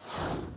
you